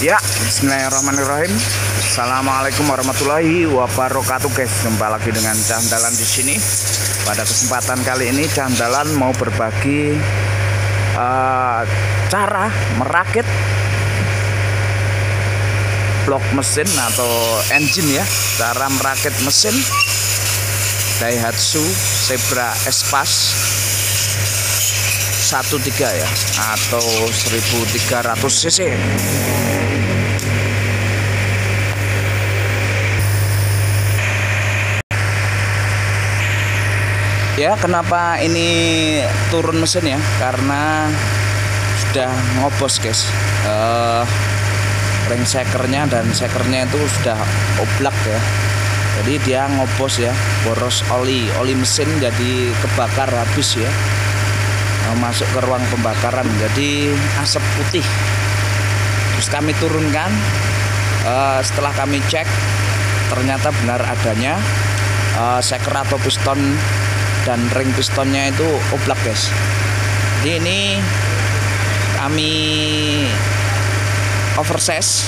Ya, Bismillahirrahmanirrahim. Assalamualaikum warahmatullahi wabarakatuh, guys. Jumpa lagi dengan Candalan di sini. Pada kesempatan kali ini, Candalan mau berbagi uh, cara merakit blok mesin atau engine ya. Cara merakit mesin Daihatsu Zebra Espas 13 ya atau 1300 cc ya kenapa ini turun mesin ya? Karena sudah ngobos guys. Uh, ring sekernya dan sekernya itu sudah oblak ya. Jadi dia ngobos ya boros oli. Oli mesin jadi kebakar habis ya. Masuk ke ruang pembakaran. Jadi asap putih. Terus kami turunkan. Uh, setelah kami cek ternyata benar adanya uh, seker atau piston dan ring pistonnya itu oblak guys. Jadi ini kami oversize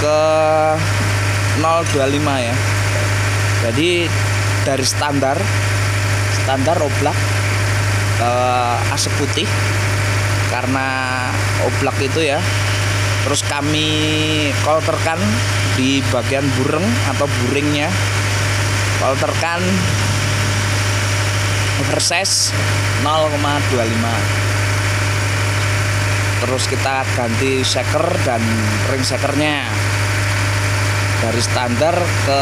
ke 025 ya. Jadi dari standar standar oblak ke asap putih karena oblak itu ya. Terus kami kolterkan di bagian bureng atau buringnya. Kolterkan oversize 0,25 terus kita ganti shaker dan ring shakernya. Dari standar ke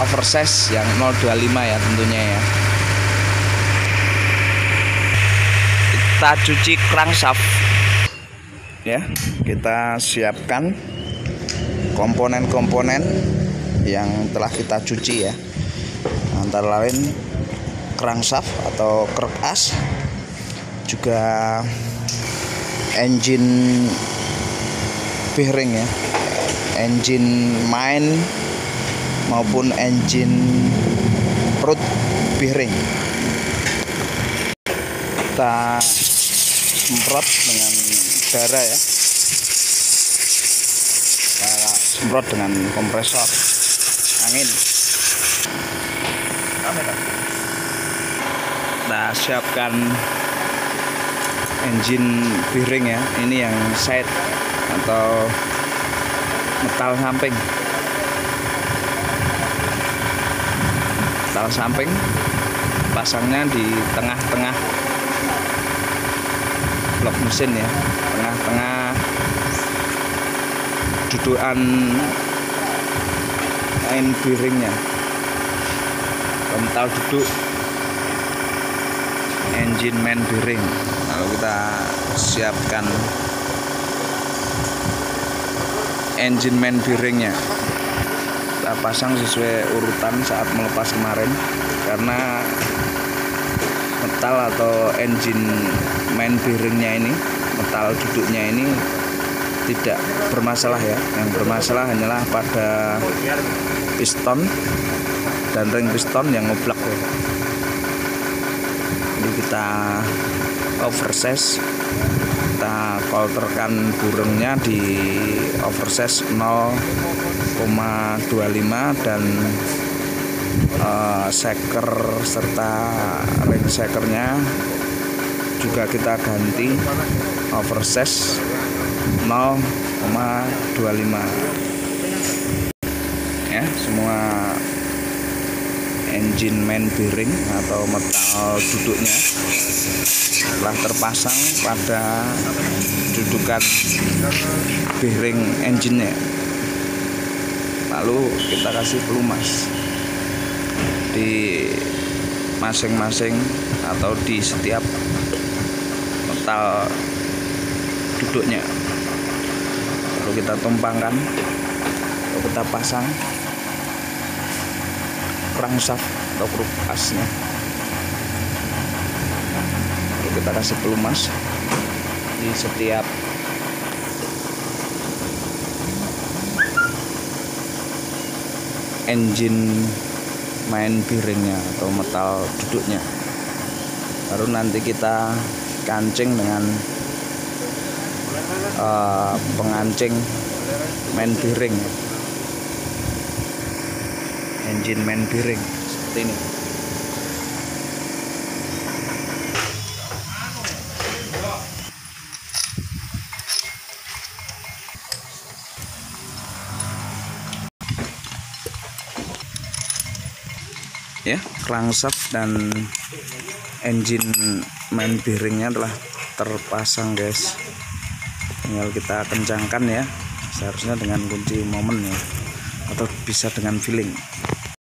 oversize yang 025 ya tentunya ya. Kita cuci crankshaft ya kita siapkan komponen-komponen yang telah kita cuci ya. Antara lain crankshaft atau kerk as. Juga engine bearing ya. Engine main maupun engine root bearing kita semprot dengan udara ya. Kita semprot dengan kompresor angin kita siapkan engine bearing ya. Ini yang side atau metal samping. Metal samping pasangnya di tengah-tengah blok mesin ya. Tengah-tengah dudukan main bearingnya. Metal duduk engine main bearing. Lalu kita siapkan engine main bearingnya. Kita pasang sesuai urutan saat melepas kemarin. Karena metal atau engine main bearingnya ini metal duduknya ini tidak bermasalah ya. Yang bermasalah hanyalah pada piston dan ring piston yang ngeblak ya kita oversize kita kolterkan burungnya di oversize 0,25 dan uh, seker serta ring sekernya juga kita ganti oversize 0,25 ya semua engine main bearing atau metal duduknya. Telah terpasang pada dudukan bearing engine nya lalu kita kasih pelumas di masing-masing atau di setiap metal duduknya. Lalu kita tumpangkan lalu kita pasang crankshaft atau kruk asnya lalu kita kasih pelumas di setiap engine main bearingnya atau metal duduknya baru nanti kita kancing dengan uh, pengancing main bearing engine main bearing seperti ini. Ya crankshaft dan engine main bearingnya telah terpasang guys. Tinggal kita kencangkan ya seharusnya dengan kunci momen ya atau bisa dengan feeling